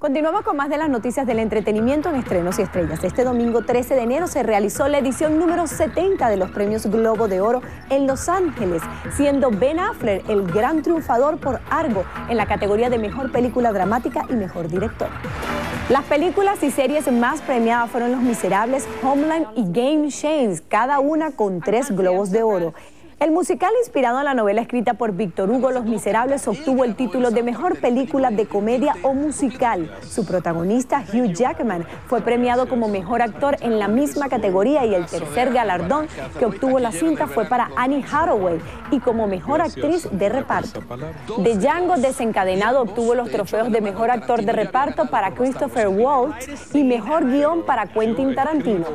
Continuamos con más de las noticias del entretenimiento en estrenos y estrellas. Este domingo 13 de enero se realizó la edición número 70 de los premios Globo de Oro en Los Ángeles, siendo Ben Affleck el gran triunfador por Argo en la categoría de Mejor Película Dramática y Mejor Director. Las películas y series más premiadas fueron Los Miserables, Homeland y Game Chains, cada una con tres Globos de Oro. El musical inspirado en la novela escrita por Víctor Hugo Los Miserables obtuvo el título de Mejor Película de Comedia o Musical. Su protagonista, Hugh Jackman, fue premiado como Mejor Actor en la misma categoría y el tercer galardón que obtuvo la cinta fue para Annie Hathaway y como Mejor Actriz de Reparto. De Django Desencadenado obtuvo los trofeos de Mejor Actor de Reparto para Christopher Waltz y Mejor Guión para Quentin Tarantino.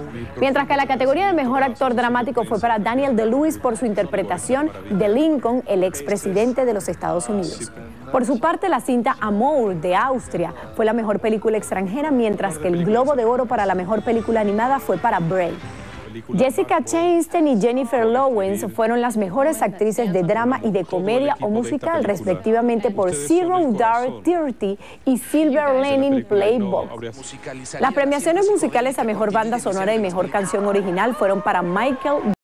Mientras que la categoría de Mejor Actor Dramático fue para Daniel DeLuis por su interpretación interpretación de Lincoln, el expresidente de los Estados Unidos. Por su parte, la cinta Amour de Austria fue la mejor película extranjera, mientras que el Globo de Oro para la mejor película animada fue para Brave. Jessica Chastain y Jennifer Lawrence fueron las mejores actrices de drama y de comedia o musical, respectivamente por Zero Dark Thirty y Silver Lenin Playbook. Las premiaciones musicales a mejor banda sonora y mejor canción original fueron para Michael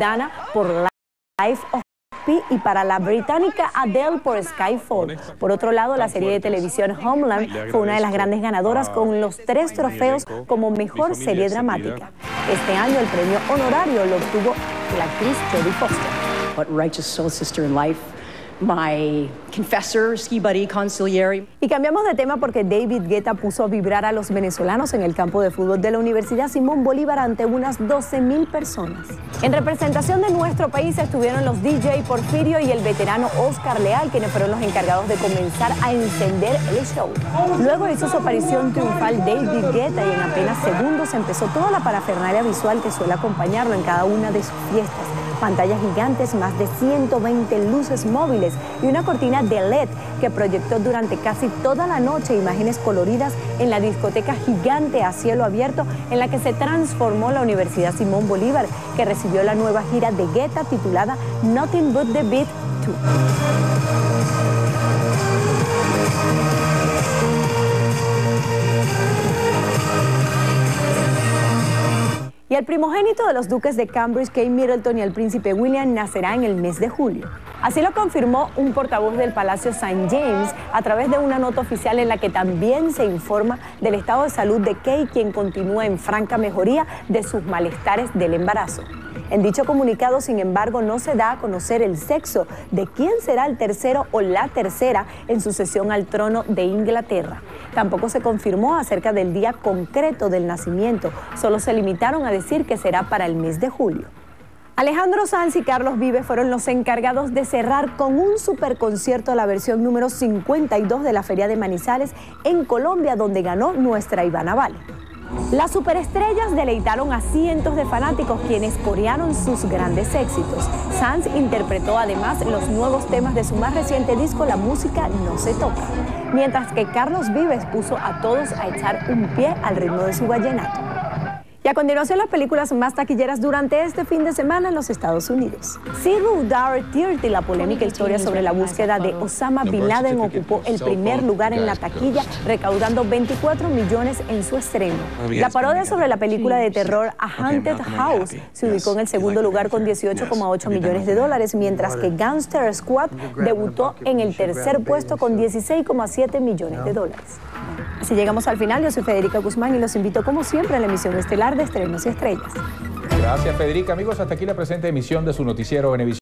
Dana por Life of Pi y para la británica Adele por Skyfall. Por otro lado, la serie de televisión Homeland fue una de las grandes ganadoras con los tres trofeos como mejor serie dramática. Este año el premio honorario lo obtuvo la actriz Jodie Foster my confessor, ski buddy, consigliere. Y cambiamos de tema porque David Guetta puso a vibrar a los venezolanos en el campo de fútbol de la Universidad Simón Bolívar ante unas 12 mil personas. En representación de nuestro país estuvieron los DJ Porfirio y el veterano Oscar Leal, quienes fueron los encargados de comenzar a encender el show. Luego hizo su aparición triunfal David Guetta y en apenas segundos empezó toda la parafernalia visual que suele acompañarlo en cada una de sus fiestas pantallas gigantes, más de 120 luces móviles y una cortina de LED que proyectó durante casi toda la noche imágenes coloridas en la discoteca gigante a cielo abierto en la que se transformó la Universidad Simón Bolívar, que recibió la nueva gira de Guetta titulada Nothing But the Beat 2. El primogénito de los duques de Cambridge, Kate Middleton y el príncipe William nacerá en el mes de julio. Así lo confirmó un portavoz del Palacio St. James a través de una nota oficial en la que también se informa del estado de salud de Kate, quien continúa en franca mejoría de sus malestares del embarazo. En dicho comunicado, sin embargo, no se da a conocer el sexo de quién será el tercero o la tercera en sucesión al trono de Inglaterra. Tampoco se confirmó acerca del día concreto del nacimiento, solo se limitaron a decir que será para el mes de julio. Alejandro Sanz y Carlos Vives fueron los encargados de cerrar con un superconcierto la versión número 52 de la Feria de Manizales en Colombia, donde ganó nuestra Ivana Vale. Las superestrellas deleitaron a cientos de fanáticos quienes corearon sus grandes éxitos. Sanz interpretó además los nuevos temas de su más reciente disco La música no se toca, mientras que Carlos Vives puso a todos a echar un pie al ritmo de su vallenato. Y a continuación las películas más taquilleras durante este fin de semana en los Estados Unidos. Zero Dark Thirty, la polémica historia sobre la búsqueda de Osama Bin Laden ocupó el primer lugar en la taquilla, recaudando 24 millones en su estreno. La parodia sobre la película de terror A Haunted House se ubicó en el segundo lugar con 18,8 millones de dólares, mientras que Gangster Squad debutó en el tercer puesto con 16,7 millones de dólares. Así llegamos al final. Yo soy Federica Guzmán y los invito como siempre a la emisión estelar de Estrenos y Estrellas. Gracias Federica. Amigos, hasta aquí la presente emisión de su noticiero Venevisión.